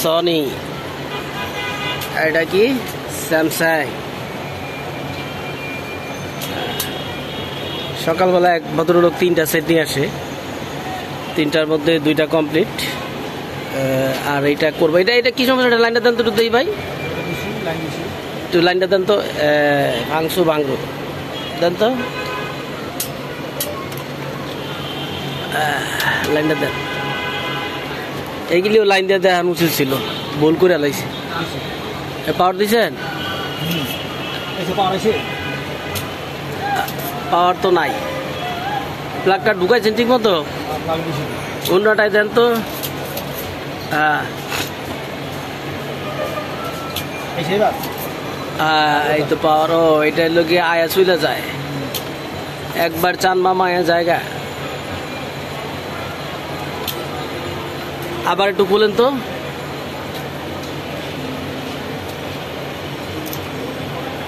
Sony এটা কি? Samsung সকালবেলা এক ভদ্রলোক তিনটা সেট নিয়ে আসে। তিনটার মধ্যে দুইটা কমপ্লিট আর এটা করব। এটা এটা কি সমস্যা? এটা লাইনটা দেন তো দেই ভাই। একটু লাইনটা দেন তো ভাংসু ভাঙ্গু দেন তো। লাইনটা দেন। এইগুলিও লাইন দিয়ে দেখানো উচিত ছিল। ভুল করে লাইছে। পাওয়ার দিছেন পাওয়ার তো নাই। প্লাগটা ঢুকাইছেন ঠিক মতো? অন্যটাই দেন তো। হ্যাঁ। হ্যাঁ, এই তো পাওয়ার ও এটা লোকে আয়া চলে যায়। একবার চান মামা আয়া জায়গা। আবার একটু বলেন তো।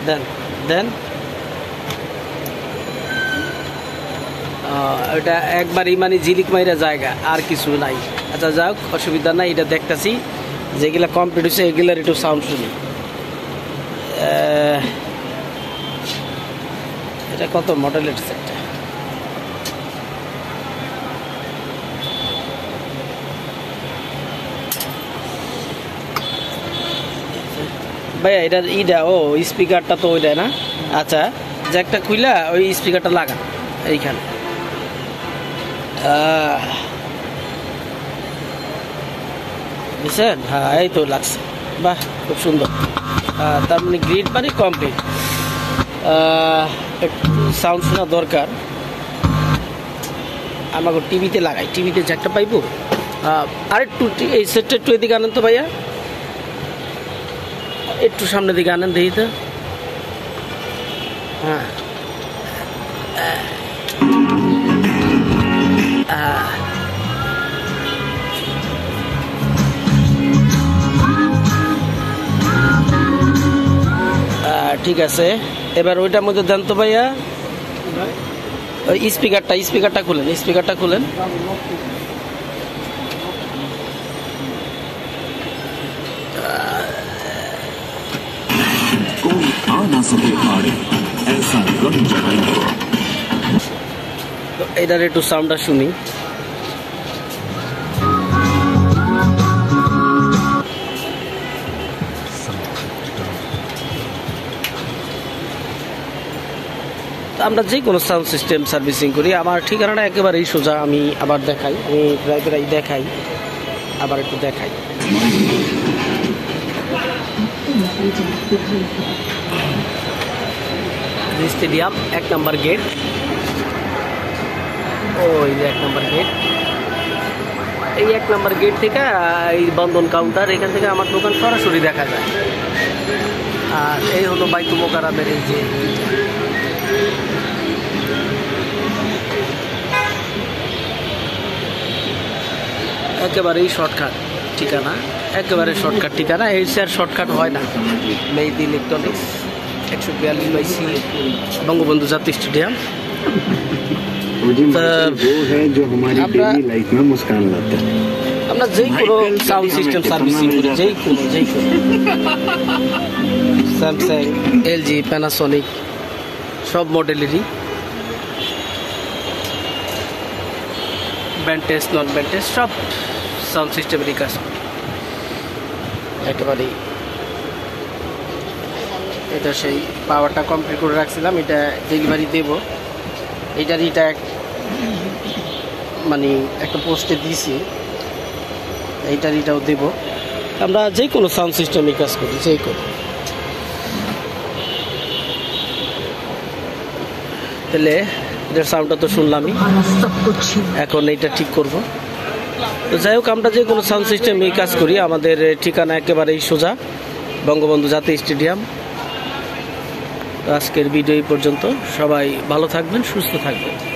দেন দেন। ওটা একবারই মানে জিলিক মাইরা জায়গা, আর কিছু নাই। আচ্ছা যাক, অসুবিধা নাই, এটা দেখতাছি। যেগুলা কমপ্লিট হয়েছে এগুলার একটু সাউন্ড শুনি। এটা কত মডেলের সেটটা ভাইয়া এটার ইটা ও স্পিকারটা তো ওইটা না? আচ্ছা জ্যাকটা খুইলা ওই স্পিকারটা লাগা এইখানে। বুঝছেন? হ্যাঁ এই তো লাগছে। বাহ খুব সুন্দর। তার মানে গ্রিড মানে কমপ্লিট একটু সাউন্ড শোনা দরকার। আমাকে টিভিতে লাগাই। টিভিতে জ্যাকটা পাইবো? আহ, আরেকটু এই সেটটা একটু এদিকে আনেন তো ভাইয়া। একটু সামনের দিকে আনেন, দেখি তো। হ্যাঁ। ঠিক আছে। এবার ওইটার মধ্যে দেন তো ভাইয়া। ওই স্পিকারটা স্পিকারটা খুলেন স্পিকারটা খুলেন। सके आड़े ऐसा रंग जगाएंगे তো এটার একটু সাউন্ডটা শুনি তো আমরা যে কোনো সাউন্ড সিস্টেম সার্ভিসিং করি আমার ঠিকানাটা একেবারেই সোজা আমি আবার দেখাই আমি প্রায় প্রায় দেখাই আবার একটু দেখাই স্টেডিয়াম, এক নাম্বার গেট। ওই যে এক নাম্বার গেট। এই এক নাম্বার গেট থেকে এই বন্ধন কাউন্টার, এখান থেকে আমার দোকান সরাসরি দেখা যায়। আর এই হলো বাইতু মোকারামের এই যে একেবারেই শর্টকাট ঠিকানা। একেবারে শর্টকাট ঠিকানা, এই স্যার শর্টকাট হয় না। মেহেদি ইলেকট্রনিক্স একশো বিয়াল্লিশ বাই সি বঙ্গবন্ধু জাতীয় স্টেডিয়াম मुझे तो वो है जो हमारी अपना- डेली लाइफ में मुस्कान लाता है আমরা যেই কোনো সাউন্ড সিস্টেম সার্ভিসিং করি যেই কোনো যেই কোনো স্যামসাং এলজি প্যানাসনিক সব মডেলেরই ব্যান্টেস নন ব্যান্টেস সব সাউন্ড সিস্টেমেরই কাজ করি একেবারেই এটা সেই পাওয়ারটা কমপ্লিট করে রাখছিলাম, এটা ডেলিভারি দেব। এটার এটা মানে একটা পোস্টে দিয়েছি এইটার এটাও দেব। আমরা যে কোনো সাউন্ড সিস্টেমে কাজ করি, যে কোনো। তাহলে এটার সাউন্ডটা তো শুনলামই এখন এইটা ঠিক করব। তো যাই হোক, আমরা যে কোনো সাউন্ড সিস্টেমে কাজ করি, আমাদের ঠিকানা একেবারেই সোজা। বঙ্গবন্ধু জাতীয় স্টেডিয়াম। আজকের ভিডিও পর্যন্ত। সবাই ভালো থাকবেন সুস্থ থাকবেন।